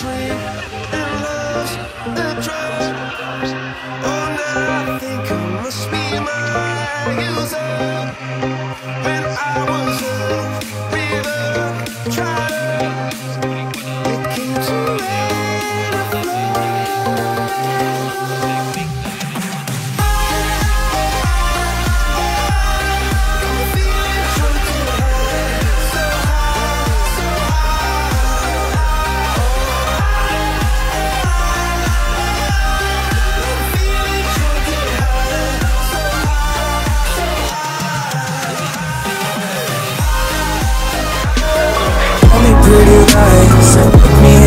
dream and loves and. Pretty look me